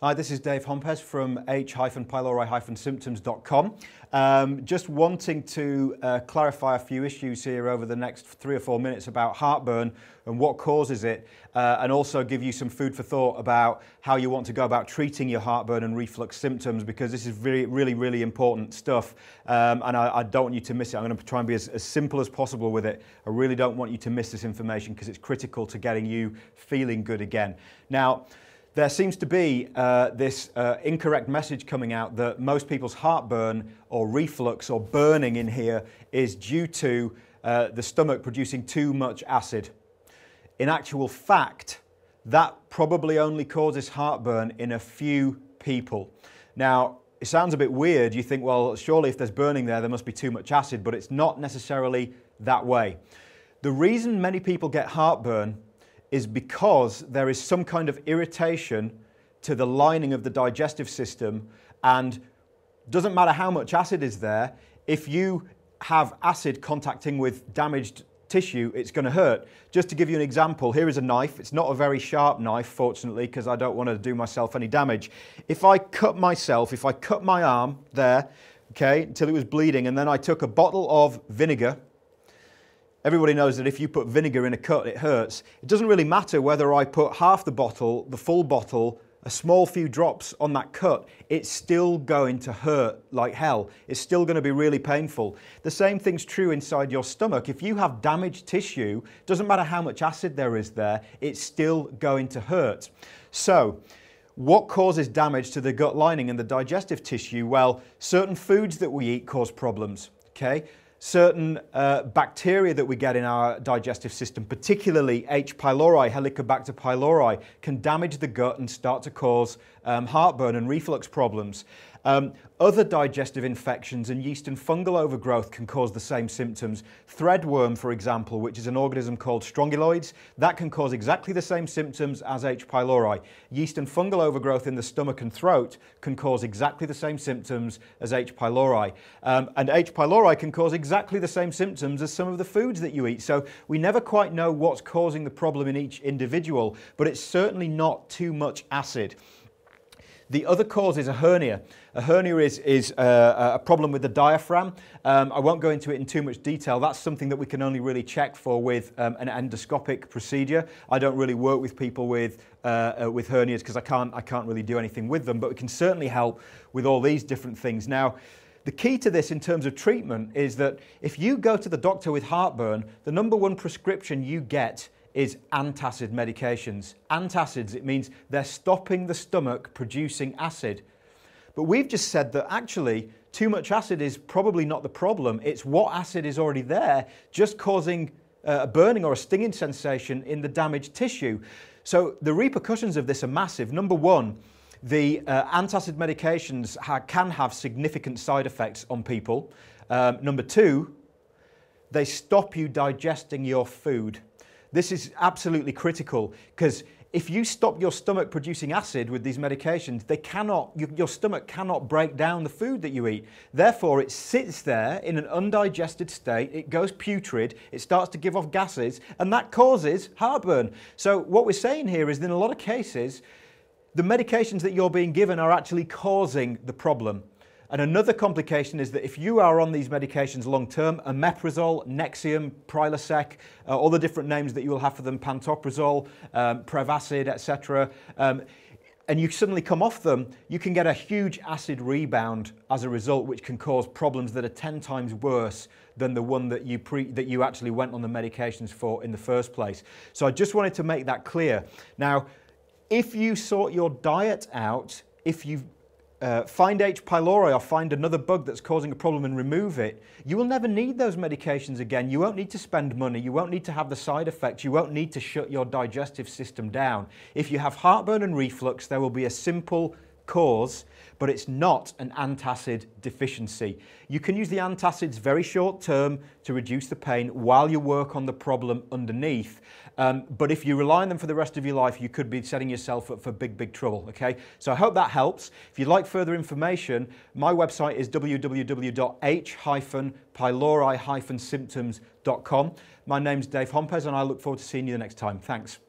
Hi, this is Dave Hompes from h-pylori-symptoms.com. Um, just wanting to uh, clarify a few issues here over the next three or four minutes about heartburn and what causes it, uh, and also give you some food for thought about how you want to go about treating your heartburn and reflux symptoms because this is really, really, really important stuff, um, and I, I, don't want you to miss it. I'm going to try and be as, as simple as possible with it. I really don't want you to miss this information because it's critical to getting you feeling good again. Now, there seems to be uh, this uh, incorrect message coming out that most people's heartburn or reflux or burning in here is due to uh, the stomach producing too much acid. In actual fact, that probably only causes heartburn in a few people. Now, it sounds a bit weird. You think, well, surely if there's burning there, there must be too much acid, but it's not necessarily that way. The reason many people get heartburn is because there is some kind of irritation to the lining of the digestive system and doesn't matter how much acid is there, if you have acid contacting with damaged tissue, it's going to hurt. Just to give you an example, here is a knife. It's not a very sharp knife, fortunately, because I don't want to do myself any damage. If I cut myself, if I cut my arm there, okay, until it was bleeding, and then I took a bottle of vinegar Everybody knows that if you put vinegar in a cut, it hurts. It doesn't really matter whether I put half the bottle, the full bottle, a small few drops on that cut, it's still going to hurt like hell. It's still going to be really painful. The same thing's true inside your stomach. If you have damaged tissue, doesn't matter how much acid there is there, it's still going to hurt. So, what causes damage to the gut lining and the digestive tissue? Well, certain foods that we eat cause problems, okay? Certain uh, bacteria that we get in our digestive system, particularly H. pylori, Helicobacter pylori, can damage the gut and start to cause um, heartburn and reflux problems. Um, other digestive infections and yeast and fungal overgrowth can cause the same symptoms. Threadworm, for example, which is an organism called strongyloides, that can cause exactly the same symptoms as H. pylori. Yeast and fungal overgrowth in the stomach and throat can cause exactly the same symptoms as H. pylori. Um, and H. pylori can cause exactly the same symptoms as some of the foods that you eat. So we never quite know what's causing the problem in each individual, but it's certainly not too much acid. The other cause is a hernia. A hernia is, is uh, a problem with the diaphragm. Um, I won't go into it in too much detail. That's something that we can only really check for with um, an endoscopic procedure. I don't really work with people with, uh, uh, with hernias because I can't, I can't really do anything with them, but we can certainly help with all these different things. Now, the key to this in terms of treatment is that if you go to the doctor with heartburn, the number one prescription you get is antacid medications. Antacids, it means they're stopping the stomach producing acid. But we've just said that actually too much acid is probably not the problem. It's what acid is already there, just causing uh, a burning or a stinging sensation in the damaged tissue. So the repercussions of this are massive. Number one, the uh, antacid medications ha can have significant side effects on people. Um, number two, they stop you digesting your food. This is absolutely critical because if you stop your stomach producing acid with these medications, they cannot, your stomach cannot break down the food that you eat. Therefore, it sits there in an undigested state, it goes putrid, it starts to give off gases, and that causes heartburn. So what we're saying here is in a lot of cases, the medications that you're being given are actually causing the problem. And another complication is that if you are on these medications long term, omeprazole, Nexium, Prilosec, uh, all the different names that you will have for them, pantoprazole, um, Prevacid, etc., um, and you suddenly come off them, you can get a huge acid rebound as a result, which can cause problems that are 10 times worse than the one that you, pre, that you actually went on the medications for in the first place. So I just wanted to make that clear. Now, if you sort your diet out, if you uh, find H. pylori or find another bug that's causing a problem and remove it, you will never need those medications again. You won't need to spend money. You won't need to have the side effects. You won't need to shut your digestive system down. If you have heartburn and reflux, there will be a simple cause, but it's not an antacid deficiency. You can use the antacids very short term to reduce the pain while you work on the problem underneath. Um, but if you rely on them for the rest of your life, you could be setting yourself up for big, big trouble, okay? So I hope that helps. If you'd like further information, my website is www.h-pylori-symptoms.com. My name's Dave Hompes and I look forward to seeing you the next time. Thanks.